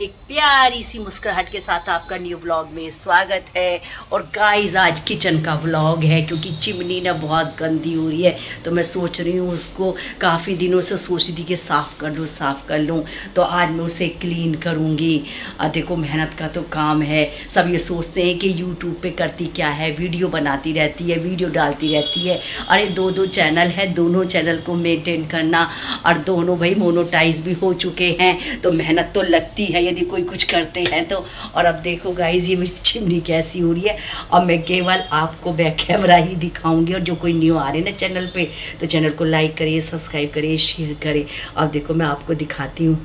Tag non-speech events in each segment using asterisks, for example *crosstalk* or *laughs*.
एक प्यारी सी मुस्कुराहट के साथ आपका न्यू व्लॉग में स्वागत है। और गाइस आज किचन का व्लॉग है, क्योंकि चिमनी ना बहुत गंदी हो रही है। तो मैं सोच रही हूँ उसको काफ़ी दिनों से सोच रही थी कि साफ़ कर लूँ, साफ़ कर लूँ। तो आज मैं उसे क्लीन करूँगी। देखो, मेहनत का तो काम है। सब ये सोचते हैं कि यूट्यूब पे करती क्या है वीडियो बनाती रहती है वीडियो डालती रहती है। अरे दो दो चैनल है, दोनों चैनल को मेनटेन करना। और दोनों भाई मोनोटाइज भी हो चुके हैं। तो मेहनत तो लगती है यदि कोई कुछ करते हैं तो और अब देखो गाइज़ ये मेरी चिमनी कैसी हो रही है। अब मैं केवल आपको बैक कैमरा ही दिखाऊँगी और जो कोई न्यू आ रहे ना चैनल पे तो चैनल को लाइक करिए सब्सक्राइब करिए शेयर करिए अब देखो मैं आपको दिखाती हूँ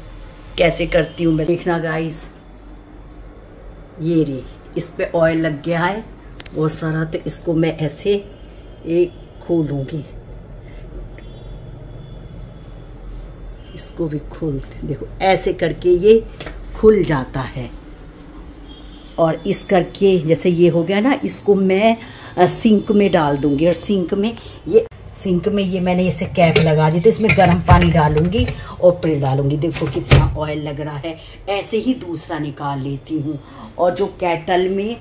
कैसे करती हूँ मैं। देखना गाइज़ ये रे, इस पे ऑयल लग गया है बहुत सारा तो इसको मैं ऐसे एक खोलूँगी इसको भी खोलते देखो, ऐसे करके ये खुल जाता है। और इस करके, जैसे ये हो गया ना, इसको मैं सिंक में डाल दूँगी। और सिंक में ये, सिंक में ये मैंने इसे कैप लगा दी तो इसमें गर्म पानी डालूँगी और फिर डालूँगी। देखो कितना ऑयल लग रहा है। ऐसे ही दूसरा निकाल लेती हूँ। और जो कैटल में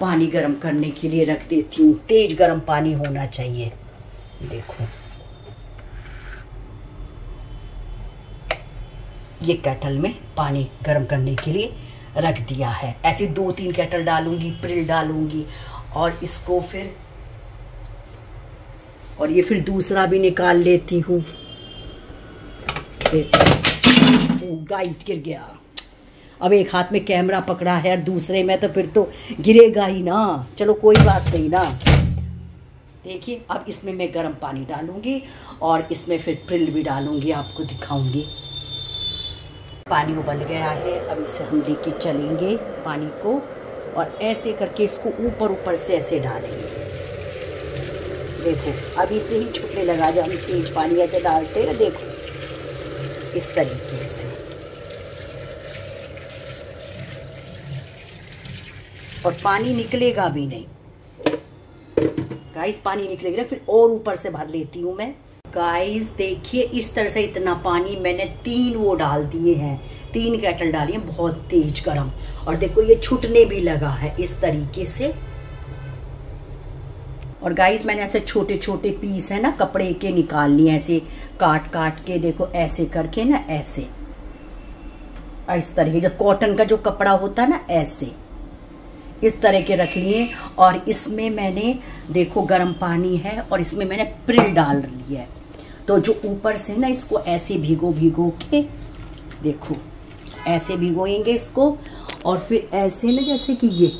पानी गर्म करने के लिए रख देती हूँ, तेज गर्म पानी होना चाहिए। देखो। ये कैटल में पानी गर्म करने के लिए रख दिया है। ऐसे दो तीन कैटल डालूँगी प्रिल डालूँगी और इसको फिर और ये फिर दूसरा भी निकाल लेती हूँ। गाइस गिर गया। अब एक हाथ में कैमरा पकड़ा है और दूसरे में तो फिर तो गिरेगा ही ना। चलो, कोई बात नहीं ना। देखिए, अब इसमें मैं गर्म पानी डालूँगी और इसमें फिर प्रिल भी डालूँगी, आपको दिखाऊँगी। पानी उबल गया है, अब इसे हम लेके चलेंगे पानी को और ऐसे करके इसको ऊपर ऊपर से ऐसे डालेंगे। देखो, अब इसे ही छुपने लगा जो हम तेज पानी ऐसे डालते हैं, देखो। इस तरीके से। और पानी निकलेगा भी नहीं। गाइस पानी निकलेगा फिर और ऊपर से भर लेती हूँ मैं। गाइस देखिए, इस तरह से इतना पानी मैंने तीन वो डाल दिए हैं। तीन कैटल डाली है, बहुत तेज गर्म। और देखो, ये छुटने भी लगा है इस तरीके से। और गाइस मैंने ऐसे छोटे छोटे पीस है ना, कपड़े के निकाल लिए ऐसे काट काट के, देखो, ऐसे करके ना, ऐसे। और इस तरह जो कॉटन का जो कपड़ा होता है ना, ऐसे। इस तरह के रख लिए, और इसमें मैंने, देखो, गर्म पानी है, और इसमें मैंने प्रिल डाल लिया है। तो जो ऊपर से ना इसको ऐसे भिगो भिगो के देखो, ऐसे भिगोएँगे इसको और फिर ऐसे ना जैसे कि ये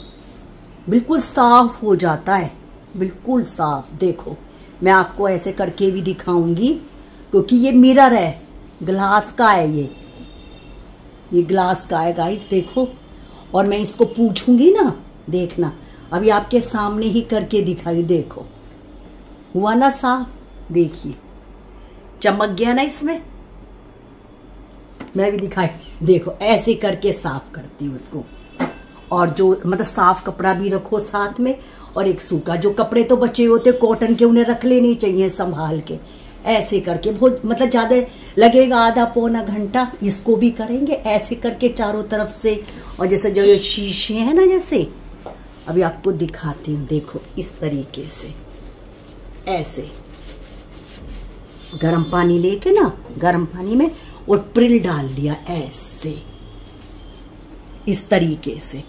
बिल्कुल साफ़ हो जाता है, बिल्कुल साफ़। देखो, मैं आपको ऐसे करके भी दिखाऊँगी क्योंकि ये मिरर है ग्लास का है ये। ये ग्लास का है गाइस देखो। और मैं इसको पूछूँगी ना, देखना। अभी आपके सामने ही करके दिखाई, देखो। हुआ ना साफ़? देखिए। चमक गया ना इसमें। मैं भी दिखाई, देखो, ऐसे करके साफ़ करती हूँ उसको। और जो मतलब साफ़ कपड़ा भी रखो साथ में, और एक सूखा, जो कपड़े तो बचे होते कॉटन के उन्हें रख लेने चाहिए संभाल के। ऐसे करके, बहुत मतलब ज़्यादा लगेगा आधा पौना घंटा, इसको भी करेंगे, ऐसे करके चारों तरफ़ से। और जैसे जो ये शीशे हैं ना जैसे, अभी आपको दिखाती हूँ, देखो, इस तरीके से। ऐसे। गर्म पानी लेके ना, गर्म पानी में और प्रिल डाल दिया ऐसे, इस तरीके से।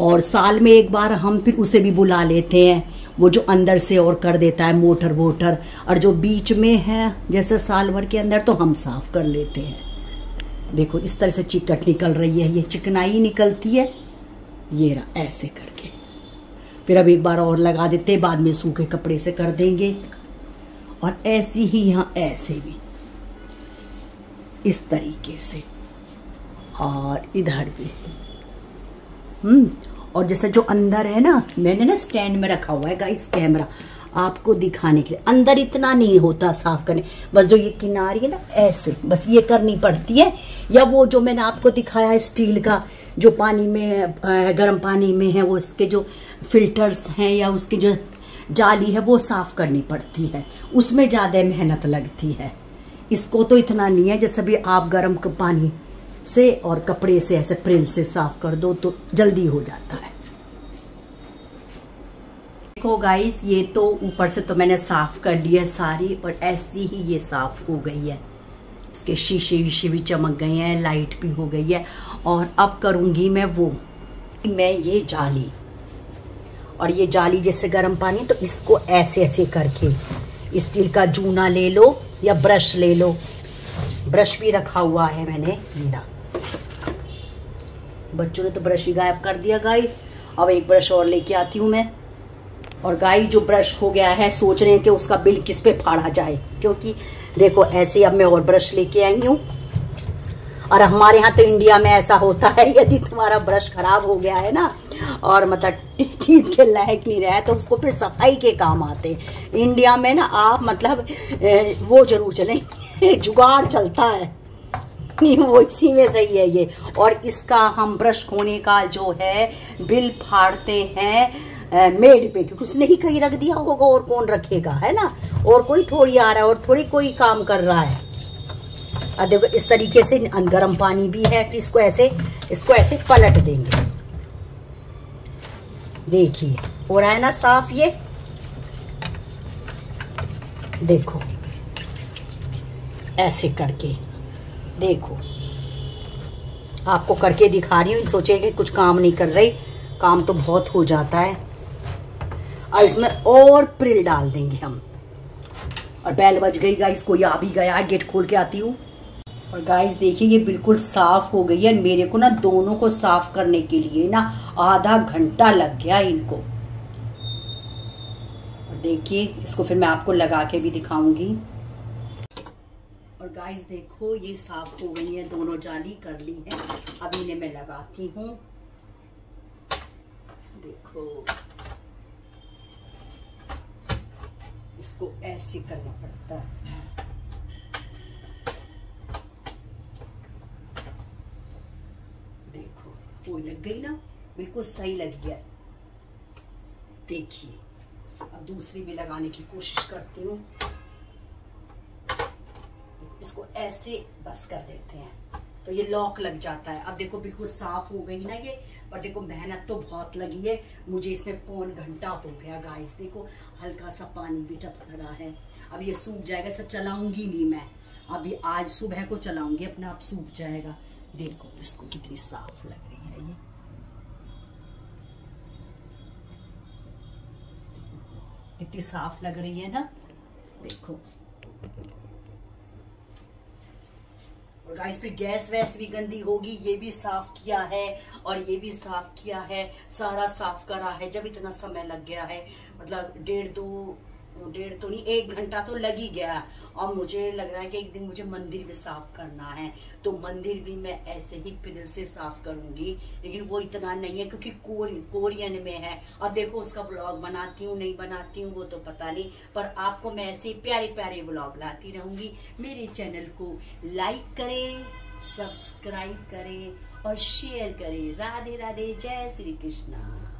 और साल में एक बार हम फिर उसे भी बुला लेते हैं, वो जो अंदर से और कर देता है मोटर वोटर, और जो बीच में है, जैसे साल भर के अंदर तो हम साफ़ कर लेते हैं। देखो, इस तरह से चिकट निकल रही है, ये चिकनाई निकलती है, ये रहा ऐसे करके। फिर अब एक बार और लगा देते, बाद में सूखे कपड़े से कर देंगे। और ऐसी ही यहाँ, ऐसे भी। इस तरीके से। और इधर भी। हम्म और जैसे जो अंदर है ना, मैंने ना स्टैंड में रखा हुआ है गाइस कैमरा। आपको दिखाने के लिए। अंदर इतना नहीं होता साफ़ करने। बस जो ये किनारी है ना, ऐसे। बस ये करनी पड़ती है। या वो जो मैंने आपको दिखाया है स्टील का जो पानी में गर्म पानी में है, वो उसके जो फिल्टर्स हैं या उसकी जो जाली है, वो साफ़ करनी पड़ती है। उसमें ज़्यादा मेहनत लगती है। इसको तो इतना नहीं है जैसे भी आप गर्म पानी से और कपड़े से, ऐसे प्रिल से साफ़ कर दो तो जल्दी हो जाता है। देखो गाइस ये तो ऊपर से तो मैंने साफ़ कर लिया सारी और ऐसी ही ये साफ़ हो गई है। इसके शीशे वीशे भी चमक गए हैं लाइट भी हो गई है और अब करूँगी मैं वो। मैं ये जाली। और ये जाली जैसे गर्म पानी तो इसको ऐसे ऐसे करके स्टील का जूना ले लो या ब्रश ले लो। ब्रश भी रखा हुआ है मैंने मेरा बच्चों ने तो ब्रश ही गायब कर दिया गाइस अब एक ब्रश और लेके आती हूँ मैं। और गाय जो ब्रश हो गया है, सोच रहे हैं कि उसका बिल किस पे फाड़ा जाए। क्योंकि देखो, ऐसे अब मैं और ब्रश लेके आई हूँ। और हमारे यहाँ तो इंडिया में ऐसा होता है, यदि तुम्हारा ब्रश खराब हो गया है ना, और मतलब टीथ के लायक नहीं रहा है तो उसको फिर सफ़ाई के काम आते हैं। इंडिया में ना आप मतलब वो ज़रूर चले, *laughs* जुगाड़ चलता है। नहीं, वो इसी में सही है ये। और इसका हम ब्रश खोने का जो है, बिल फाड़ते हैं मेड पे, क्योंकि उसने ही कहीं रख दिया होगा और कौन रखेगा, है ना? और कोई थोड़ी आ रहा है और थोड़ी कोई काम कर रहा है। देखो, इस तरीके से गर्म पानी भी है, फिर इसको ऐसे इसको ऐसे पलट देंगे। देखिए, हो रहा है ना साफ़ ये? देखो, ऐसे करके, देखो। आपको करके दिखा रही हूँ, सोचे कि कुछ काम नहीं कर रही, काम तो बहुत हो जाता है। और इसमें और प्रिल डाल देंगे हम। और बैल बज गई गाइस कोई आ भी गया गेट खोल के आती हूँ। और गाइस देखिए, ये बिल्कुल साफ़ हो गई है। मेरे को ना दोनों को साफ़ करने के लिए ना आधा घंटा लग गया इनको। और देखिए, इसको फिर मैं आपको लगा के भी दिखाऊँगी। और गाइस देखो, ये साफ़ हो गई है। दोनों जाली कर ली है। अब इन्हें मैं लगाती हूँ। देखो, इसको ऐसे करना पड़ता है देखो वो लग गई ना बिल्कुल सही लगी है देखिए, अब दूसरी भी लगाने की कोशिश करती हूँ। इसको ऐसे बस कर देते हैं। तो ये लॉक लग जाता है। अब देखो, बिल्कुल साफ़ हो गई ना ये पर देखो, मेहनत तो बहुत लगी है। मुझे इसमें पौन घंटा हो गया गाइस देखो, हल्का सा पानी भी टपक रहा है। अब ये सूख जाएगा सर चलाऊँगी नहीं मैं। अभी आज सुबह को चलाऊँगी, अपना आप सूख जाएगा। देखो, इसको कितनी साफ़ लग रही है ये। कितनी साफ़ लग रही है ना? देखो। और गाइस पे गैस वैस भी गंदी होगी, ये भी साफ़ किया है और ये भी साफ़ किया है, सारा साफ़ करा है, जब इतना समय लग गया है मतलब डेढ़ दो डेढ़ तो नहीं, एक घंटा तो लग ही गया। और मुझे लग रहा है कि एक दिन मुझे मंदिर भी साफ़ करना है। तो मंदिर भी मैं ऐसे ही फिर से साफ़ करूँगी। लेकिन वो इतना नहीं है क्योंकि कोरी, कोरियन में है। और देखो, उसका ब्लॉग बनाती हूँ, नहीं बनाती हूँ, वो तो पता नहीं। पर आपको मैं ऐसे प्यारे प्यारे ब्लॉग लाती रहूँगी। मेरे चैनल को लाइक करें सब्सक्राइब करें और शेयर करें। राधे राधे जय श्री कृष्णा।